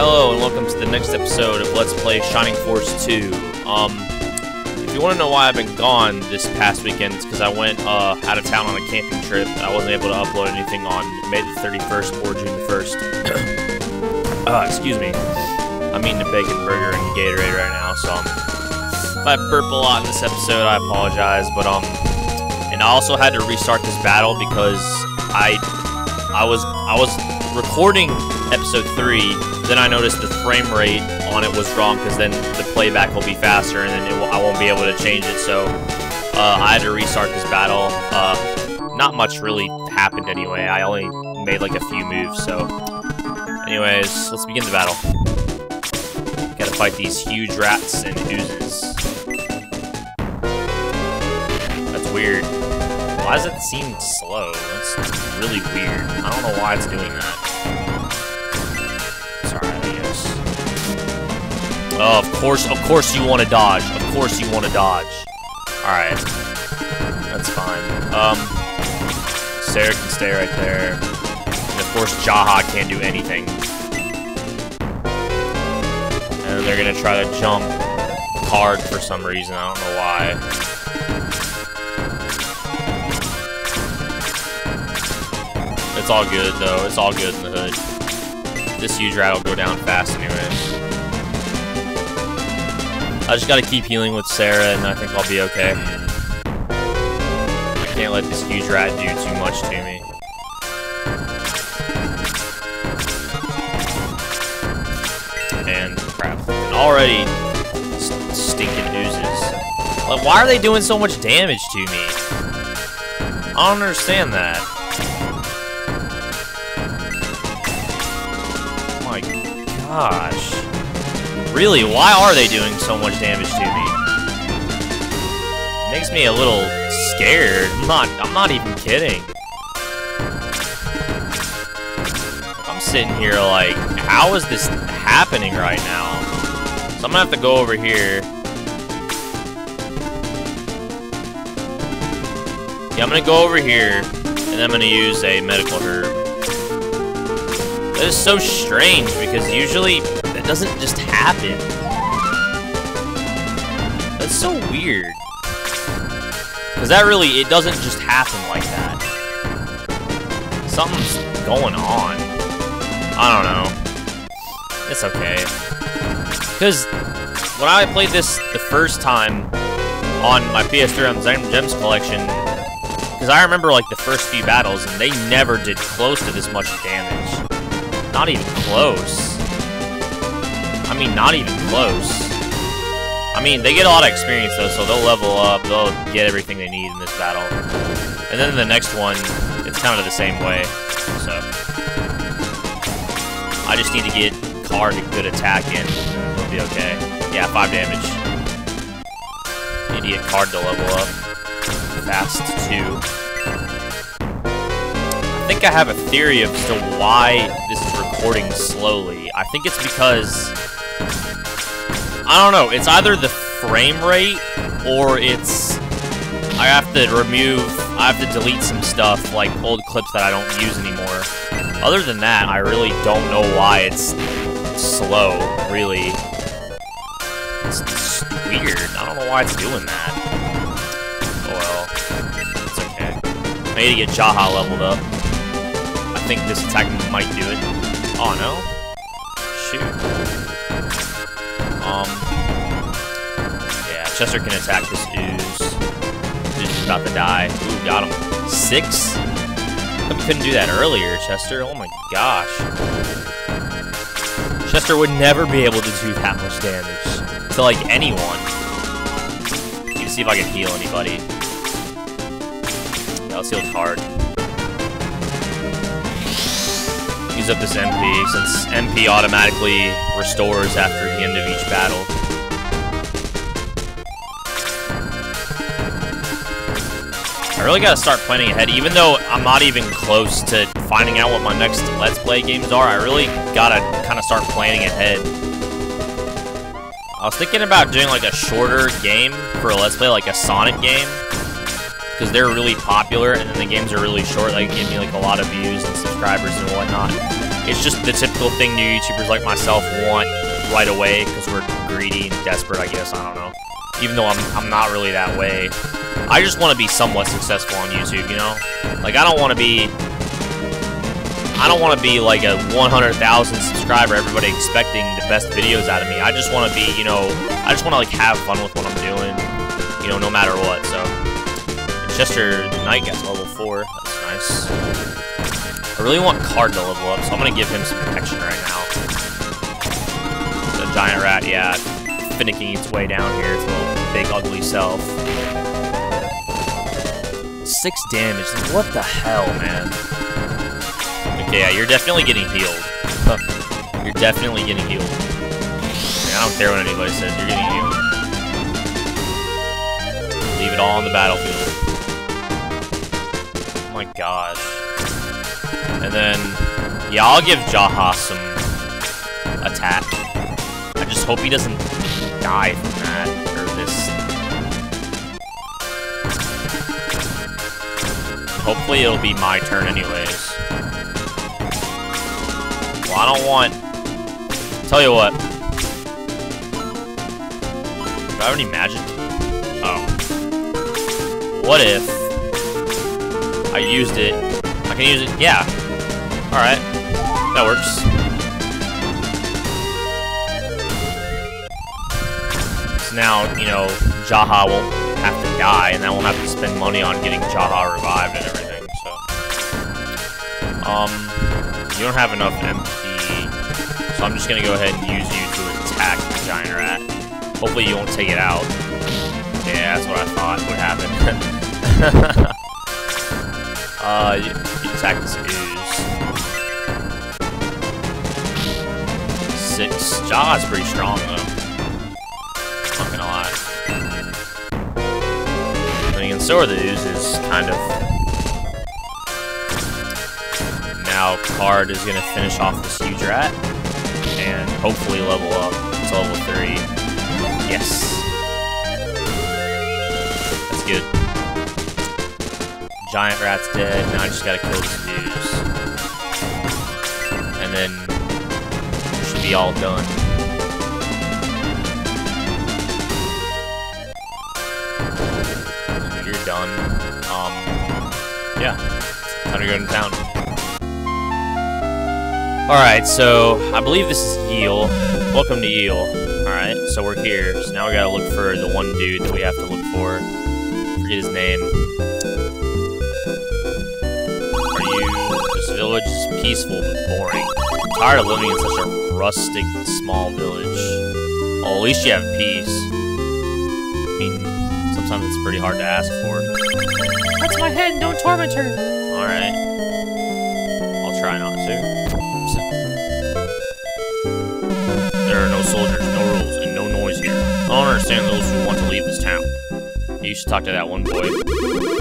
Hello and welcome to the next episode of Let's Play Shining Force 2. Um, if you want to know why I've been gone this past weekend, it's because I went uh, out of town on a camping trip. I wasn't able to upload anything on May the 31st or June the 1st. uh, excuse me. I'm eating a bacon burger and Gatorade right now, so um, if I burp a lot in this episode, I apologize. But um, and I also had to restart this battle because I, I was I was recording episode 3, then I noticed the frame rate on it was wrong because then the playback will be faster and then will, I won't be able to change it, so uh, I had to restart this battle. Uh, not much really happened anyway, I only made like a few moves, so... Anyways, let's begin the battle. Gotta fight these huge rats and oozes. That's weird. Why does it seem slow? That's really weird. I don't know why it's doing that. Oh, of course, of course you want to dodge. Of course you want to dodge. Alright. That's fine. Um, Sarah can stay right there. And of course, Jaha can't do anything. And they're gonna try to jump hard for some reason. I don't know why. It's all good, though. It's all good in the hood. This huge rat will go down fast anyways. I just gotta keep healing with Sarah, and I think I'll be okay. I can't let this huge rat do too much to me. And crap. And already st stinking oozes. Like, why are they doing so much damage to me? I don't understand that. my gosh. Really, why are they doing so much damage to me? Makes me a little scared. I'm not I'm not even kidding. I'm sitting here like, how is this happening right now? So I'm gonna have to go over here. Yeah, I'm gonna go over here, and I'm gonna use a medical herb. That is so strange, because usually doesn't just happen. That's so weird. Because that really, it doesn't just happen like that. Something's going on. I don't know. It's okay. Because when I played this the first time on my PS3 on Gems collection, because I remember like the first few battles, and they never did close to this much damage. Not even close. I mean, not even close. I mean, they get a lot of experience, though, so they'll level up, they'll get everything they need in this battle. And then the next one, it's kind of the same way, so... I just need to get Card a good attack in, it'll be okay. Yeah, 5 damage. Need to get Card to level up. Fast, too. I think I have a theory as to why this is recording slowly. I think it's because... I don't know, it's either the frame rate, or it's... I have to remove... I have to delete some stuff, like old clips that I don't use anymore. Other than that, I really don't know why it's slow, really. It's, weird. I don't know why it's doing that. Oh well. It's okay. I need to get Jaha leveled up. I think this attack might do it. Oh no. Shoot. Chester can attack this ooze. Is about to die. Ooh, got him. Six? I couldn't do that earlier, Chester. Oh my gosh. Chester would never be able to do that much damage to, like, anyone. Let me see if I can heal anybody. Yeah, let's heal Card. Use up this MP, since MP automatically restores after the end of each battle. I really gotta start planning ahead, even though I'm not even close to finding out what my next Let's Play games are, I really gotta kind of start planning ahead. I was thinking about doing like a shorter game for a Let's Play, like a Sonic game, because they're really popular, and then the games are really short, like give me like a lot of views and subscribers and whatnot. It's just the typical thing new YouTubers like myself want right away because we're greedy and desperate, I guess. I don't know. Even though I'm, I'm not really that way. I just want to be somewhat successful on YouTube, you know? Like, I don't want to be... I don't want to be like a 100,000 subscriber, everybody expecting the best videos out of me. I just want to be, you know, I just want to like have fun with what I'm doing, you know, no matter what, so. Chester Knight gets level 4, that's nice. I really want Card to level up, so I'm going to give him some protection right now. The giant rat, yeah, finicking its way down here, its little big ugly self. Six damage, what the hell, man? Okay, yeah, you're definitely getting healed. you're definitely getting healed. I don't care what anybody says, you're getting healed. Leave it all on the battlefield. Oh my gosh. And then, yeah, I'll give Jaha some attack. I just hope he doesn't die from that, Hopefully it'll be my turn anyways. Well, I don't want... Tell you what. Do I have any magic? Oh. What if I used it? I can use it? Yeah. Alright. That works. So now, you know, Jaha won't have to die, and I won't have to spend money on getting Jaha revived and everything. Um, you don't have enough MP, so I'm just gonna go ahead and use you to attack the Giant Rat. Hopefully you won't take it out. Yeah, that's what I thought would happen. uh, you, you attack this ooze. Six. Jaha's pretty strong, though. Not gonna lie. And so are the oozes, kind of. Now, Card is gonna finish off this huge rat, and hopefully level up to level 3. Yes. That's good. Giant rat's dead, now I just gotta kill this ooze. And then, we should be all done. you're done. Um, yeah, time to go to town. Alright, so I believe this is Yeel. Welcome to Yeel. Alright, so we're here. So now we gotta look for the one dude that we have to look for. Forget his name. Are you... This village is peaceful but boring. I'm tired of living in such a rustic, small village. Well, at least you have peace. I mean, sometimes it's pretty hard to ask for. That's my hen, don't torment her. Alright. I'll try not to. Understand those who want to leave this town. You should talk to that one boy.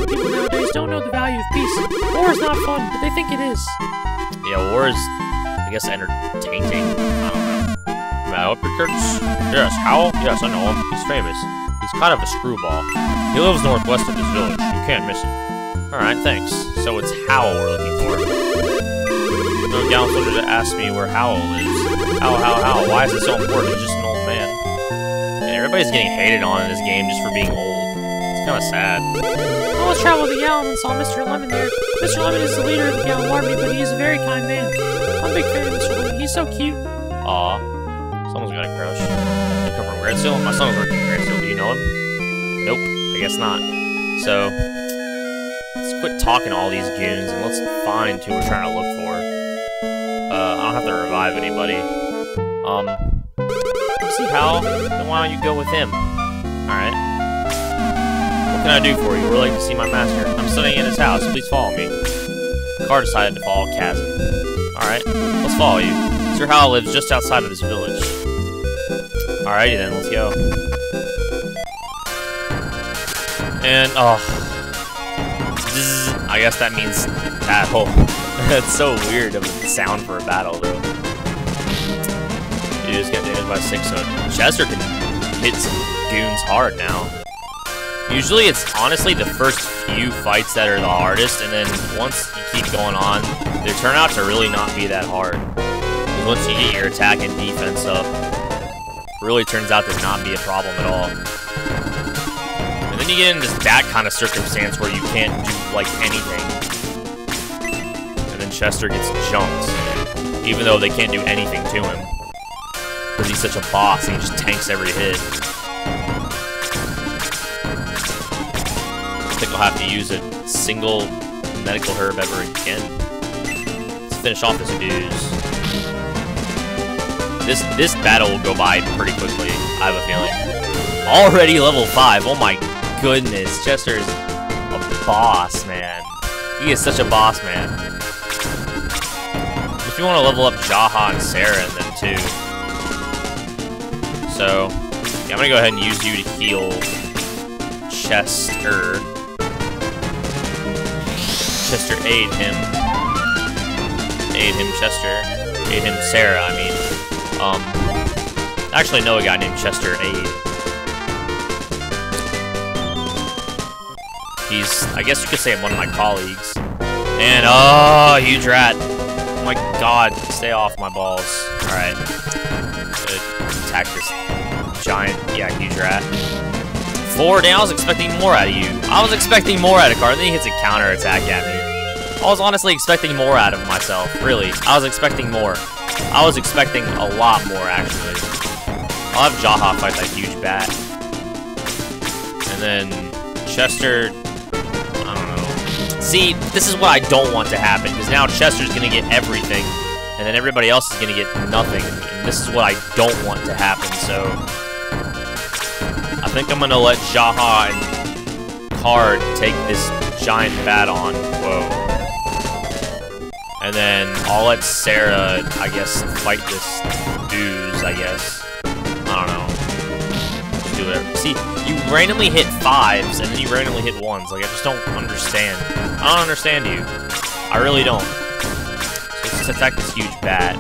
People nowadays don't know the value of peace. War is not fun, but they think it is. Yeah, war is, I guess, entertaining. I don't know. Matt Uppercuts? Yes, Hawel? Yes, I know him. He's famous. He's kind of a screwball. He lives northwest of this village. You can't miss him. Alright, thanks. So it's Hawel we're looking for. No soldier to ask me where Hawel lives. Hawel, Hawel, Hawel. Why is it so important? He's just everybody's getting hated on in this game just for being old. It's kind of sad. I once traveled with Yalom and saw Mr. Lemon there. Mr. Lemon is the leader of the Yalom army, but he is a very kind man. I'm a big fan of Mr. Lemon. He's so cute. Aw. Someone's got a crush. You come from Granseal? My son was working in Granseal. Do you know him? Nope. I guess not. So, let's quit talking to all these goons and let's find who we're trying to look for. Uh, I don't have to revive anybody. Um, see Hal? Then why don't you go with him? Alright. What can I do for you? We're like to see my master. I'm studying in his house. Please follow me. Car decided to follow Kazin. Alright, let's follow you. Sir Hal lives just outside of this village. Alrighty then, let's go. And, oh. Zzz, I guess that means battle. That's so weird of a sound for a battle, though. Just get damaged by six, so Chester can hit some goons hard now. Usually it's honestly the first few fights that are the hardest, and then once you keep going on, they turn out to really not be that hard. Once you get your attack and defense up, really turns out to not be a problem at all. And then you get into that kind of circumstance where you can't do, like, anything. And then Chester gets jumped, even though they can't do anything to him. Because he's such a boss, and he just tanks every hit. I think I'll have to use a single medical herb ever again. Let's finish off this ooze. This this battle will go by pretty quickly, I have a feeling. Already level 5, oh my goodness. Chester's a boss, man. He is such a boss, man. If you want to level up Jaha and Sarah then too. So, yeah, I'm gonna go ahead and use you to heal Chester. Chester aid him. Aid him, Chester. Aid him, Sarah, I mean. Um, I actually know a guy named Chester Aid. He's, I guess you could say, one of my colleagues. And, oh, huge rat. Oh my god, stay off my balls. Alright. Attack this giant, yeah, huge rat. Four down, I was expecting more out of you. I was expecting more out of Car, and then he hits a counter attack at me. I was honestly expecting more out of myself, really. I was expecting more. I was expecting a lot more, actually. I'll have Jaha fight that huge bat. And then Chester, I don't know. See, this is what I don't want to happen, because now Chester's to get everything, and then everybody else is to get nothing. And this is what I don't want to happen, so... I think I'm to let Jaha and Card take this giant bat on. Whoa. And then I'll let Sarah, I guess, fight this ooze, I guess. I don't know. Do whatever. See, you randomly hit fives, and then you randomly hit ones. Like, I just don't understand. I don't understand you. I really don't. So let's attack this huge bat.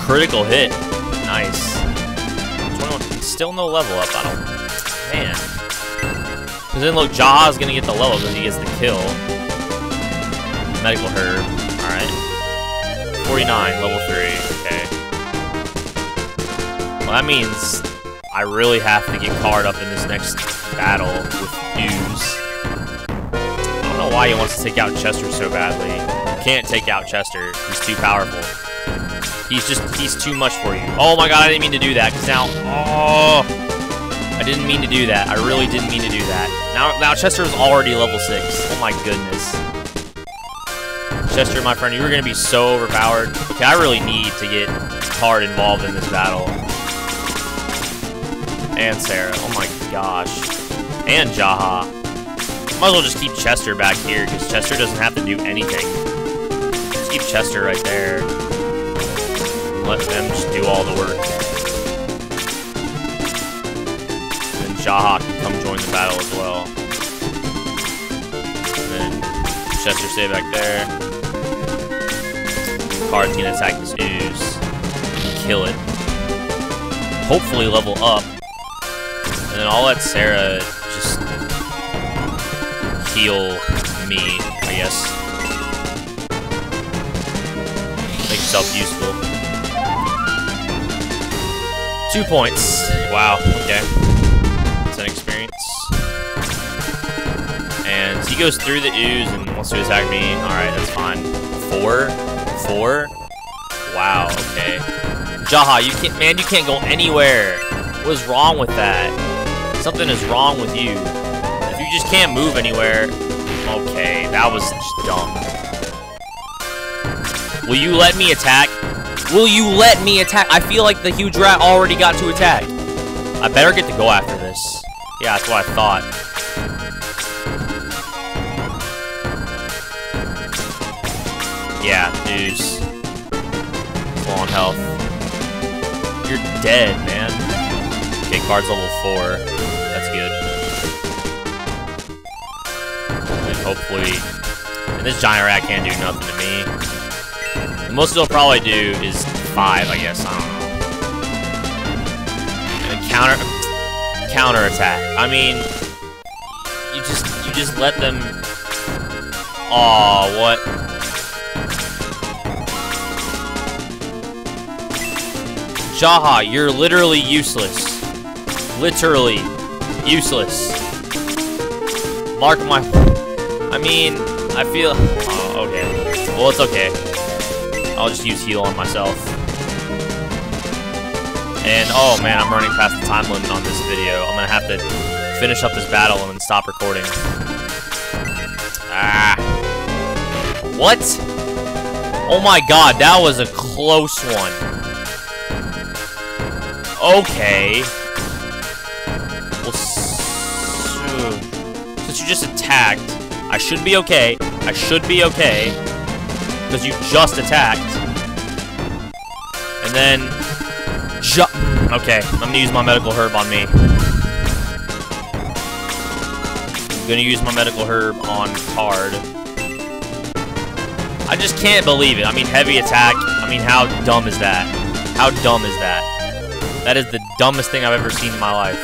Critical hit. Nice. 21. Still no level up. I don't... Man. Because then, look, Jaha's going to get the level because he gets the kill. Medical herb. Alright. 49, level 3. Okay. Well, that means I really have to get card up in this next battle with Hughes. I don't know why he wants to take out Chester so badly. Can't take out Chester. He's too powerful. He's just, he's too much for you. Oh my god, I didn't mean to do that, because now, oh, I didn't mean to do that. I really didn't mean to do that. Now, now Chester is already level 6. Oh my goodness. Chester, my friend, you were going to be so overpowered. Okay, I really need to get Card involved in this battle. And Sarah. Oh my gosh. And Jaha. Might as well just keep Chester back here, because Chester doesn't have to do anything. Just keep Chester right there. Let them just do all the work. And Jaha can come join the battle as well. And then Chester stay back there. Card's gonna attack this ooze. Kill it. Hopefully level up. And then I'll let Sarah just heal me, I guess. Make yourself useful. Two points. Wow, okay. It's an experience. And he goes through the ooze and wants to attack me. Alright, that's fine. Four? Four? Wow, okay. Jaha, you can't man, you can't go anywhere. What is wrong with that? Something is wrong with you. If you just can't move anywhere. Okay, that was dumb. Will you let me attack? Will you let me attack? I feel like the huge rat already got to attack. I better get to go after this. Yeah, that's what I thought. Yeah, deuce. Full on health. You're dead, man. Okay, card's level 4. That's good. And hopefully... And this giant rat can't do nothing to me. The most it'll probably do is 5, I guess. I don't know. And counter... attack. I mean, you just you just let them. Aw, what? Jaha, you're literally useless. Literally useless. Mark my. I mean, I feel. Oh, okay. Well, it's okay. I'll just use heal on myself. And, oh man, I'm running past the time limit on this video. I'm gonna have to finish up this battle and then stop recording. Ah. What? Oh my god, that was a close one. Okay. Well, since you just attacked, I should be okay. I should be okay. Because you just attacked. And then... Okay, I'm gonna use my medical herb on me. I'm gonna use my medical herb on card. I just can't believe it. I mean, heavy attack. I mean, how dumb is that? How dumb is that? That is the dumbest thing I've ever seen in my life.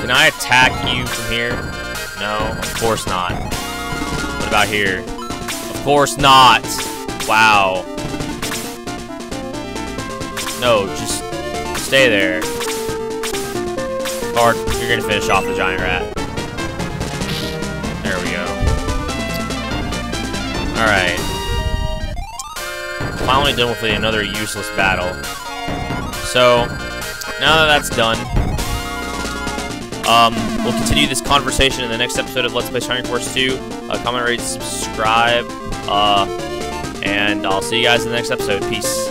Can I attack you from here? No, of course not. What about here? Course not. Wow. No, just stay there. Card, you're gonna finish off the giant rat. There we go. Alright. Finally done with another useless battle. So, now that that's done, um, we'll continue this conversation in the next episode of Let's Play Shining Force 2. Uh, comment, rate, subscribe, uh, and I'll see you guys in the next episode. Peace.